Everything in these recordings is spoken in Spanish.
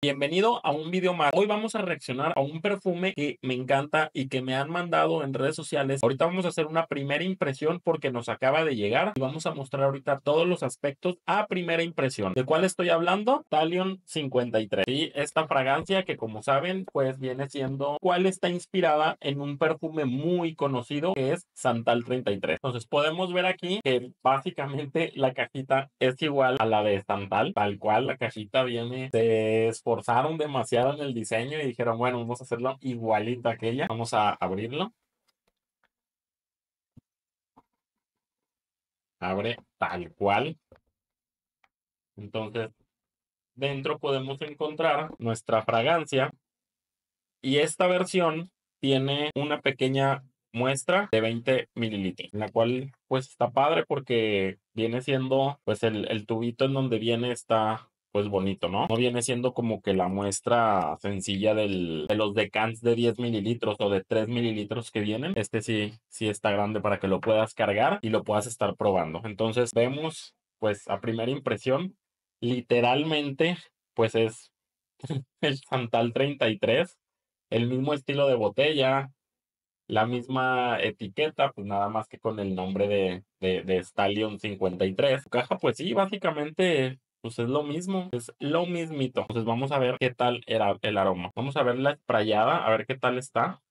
Bienvenido a un video más. Hoy vamos a reaccionar a un perfume que me encanta y que me han mandado en redes sociales. Ahorita vamos a hacer una primera impresión porque nos acaba de llegar y vamos a mostrar ahorita todos los aspectos a primera impresión. ¿De cuál estoy hablando? Talion 53. Y esta fragancia que como saben pues viene siendo cuál está inspirada en un perfume muy conocido que es Santal 33. Entonces podemos ver aquí que básicamente la cajita es igual a la de Santal, tal cual la cajita viene de esforzaron demasiado en el diseño y dijeron, bueno, vamos a hacerlo igualito a aquella. Vamos a abrirlo. Abre tal cual. Entonces, dentro podemos encontrar nuestra fragancia. Y esta versión tiene una pequeña muestra de 20 mililitros, la cual pues está padre porque viene siendo pues el, el tubito en donde viene está pues bonito, ¿no? No viene siendo como que la muestra sencilla del, de los decants de 10 mililitros o de 3 mililitros que vienen. Este sí, sí está grande para que lo puedas cargar y lo puedas estar probando. Entonces vemos, pues a primera impresión, literalmente, pues es el Santal 33, el mismo estilo de botella, la misma etiqueta, pues nada más que con el nombre de, de, de Stallion 53. Su caja, pues sí, básicamente pues es lo mismo, es lo mismito. Entonces vamos a ver qué tal era el aroma. Vamos a ver la sprayada, a ver qué tal está.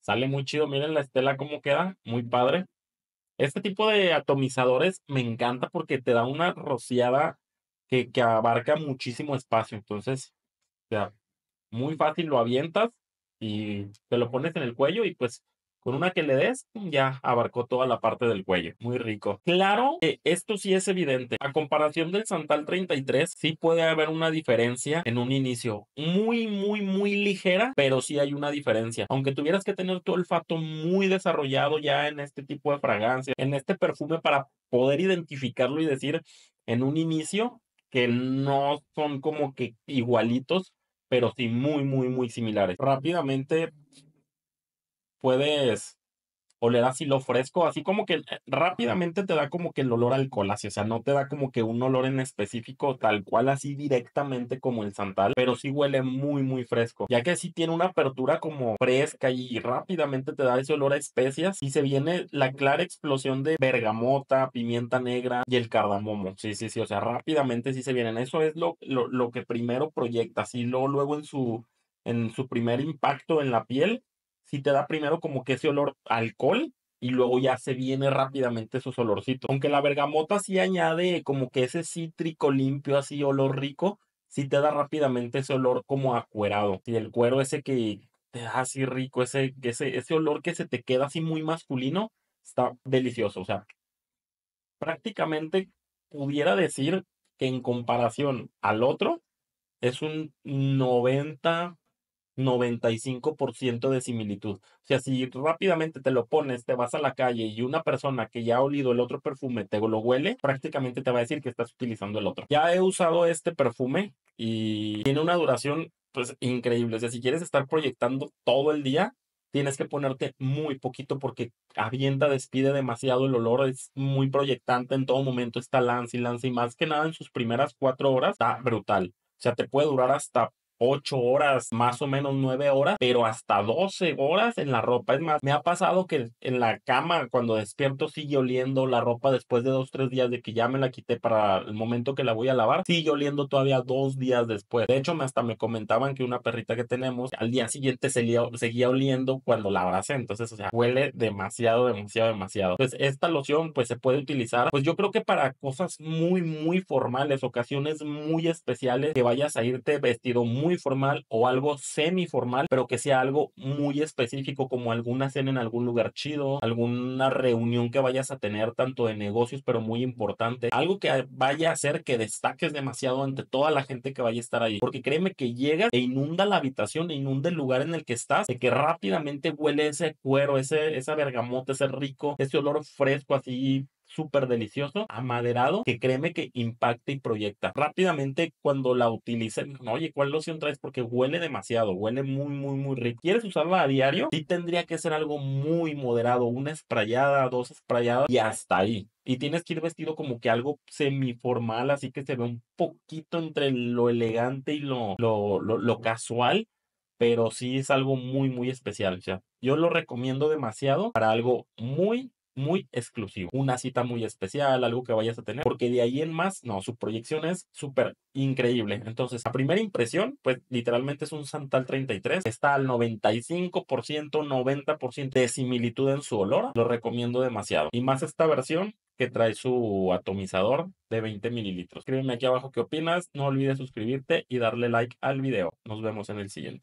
Sale muy chido, miren la estela cómo queda, muy padre. Este tipo de atomizadores me encanta porque te da una rociada que, que abarca muchísimo espacio. Entonces, ya, muy fácil lo avientas y te lo pones en el cuello y pues con una que le des, ya abarcó toda la parte del cuello. Muy rico. Claro que esto sí es evidente. A comparación del Santal 33, sí puede haber una diferencia en un inicio. Muy, muy, muy ligera, pero sí hay una diferencia. Aunque tuvieras que tener tu olfato muy desarrollado ya en este tipo de fragancia, en este perfume para poder identificarlo y decir en un inicio que no son como que igualitos, pero sí muy, muy, muy similares. Rápidamente puedes oler así lo fresco, así como que eh, rápidamente te da como que el olor alcohol, así, o sea, no te da como que un olor en específico tal cual así directamente como el santal, pero sí huele muy muy fresco, ya que sí tiene una apertura como fresca y rápidamente te da ese olor a especias y se viene la clara explosión de bergamota, pimienta negra y el cardamomo, sí, sí, sí, o sea, rápidamente sí se vienen, eso es lo, lo, lo que primero proyecta, así luego, luego en su, en su primer impacto en la piel, si te da primero como que ese olor alcohol y luego ya se viene rápidamente esos olorcitos. Aunque la bergamota sí añade como que ese cítrico limpio, así olor rico, sí te da rápidamente ese olor como acuerado. Y el cuero ese que te da así rico, ese, ese, ese olor que se te queda así muy masculino, está delicioso. O sea, prácticamente pudiera decir que en comparación al otro, es un 90 95% de similitud. O sea, si rápidamente te lo pones, te vas a la calle y una persona que ya ha olido el otro perfume te lo huele, prácticamente te va a decir que estás utilizando el otro. Ya he usado este perfume y tiene una duración pues increíble. O sea, si quieres estar proyectando todo el día, tienes que ponerte muy poquito porque avienta, despide demasiado el olor, es muy proyectante en todo momento, está lanza y lanza y más que nada en sus primeras cuatro horas está brutal. O sea, te puede durar hasta 8 horas, más o menos 9 horas, pero hasta 12 horas en la ropa. Es más, me ha pasado que en la cama cuando despierto sigue oliendo la ropa después de 2, 3 días de que ya me la quité para el momento que la voy a lavar, sigue oliendo todavía dos días después. De hecho, hasta me comentaban que una perrita que tenemos al día siguiente seguía, seguía oliendo cuando la abracé. Entonces, o sea, huele demasiado, demasiado, demasiado. Pues esta loción pues se puede utilizar, pues yo creo que para cosas muy, muy formales, ocasiones muy especiales, que vayas a irte vestido muy formal o algo semi formal, pero que sea algo muy específico como alguna cena en algún lugar chido, alguna reunión que vayas a tener tanto de negocios, pero muy importante, algo que vaya a hacer que destaques demasiado ante toda la gente que vaya a estar ahí, porque créeme que llegas e inunda la habitación, e inunda el lugar en el que estás, de que rápidamente huele ese cuero, ese, esa bergamota, ese rico, ese olor fresco así súper delicioso, amaderado, que créeme que impacta y proyecta. Rápidamente cuando la utilicen, oye, ¿cuál loción traes? Porque huele demasiado, huele muy, muy, muy rico. ¿Quieres usarla a diario? Sí tendría que ser algo muy moderado, una sprayada, dos sprayadas y hasta ahí. Y tienes que ir vestido como que algo semiformal, así que se ve un poquito entre lo elegante y lo, lo, lo, lo casual pero sí es algo muy, muy especial. O sea, yo lo recomiendo demasiado para algo muy, muy exclusivo. Una cita muy especial, algo que vayas a tener, porque de ahí en más, no, su proyección es súper increíble. Entonces, a primera impresión, pues literalmente es un Santal 33. Está al 95%, 90% de similitud en su olor. Lo recomiendo demasiado. Y más esta versión que trae su atomizador de 20 mililitros. Escríbeme aquí abajo qué opinas. No olvides suscribirte y darle like al video. Nos vemos en el siguiente.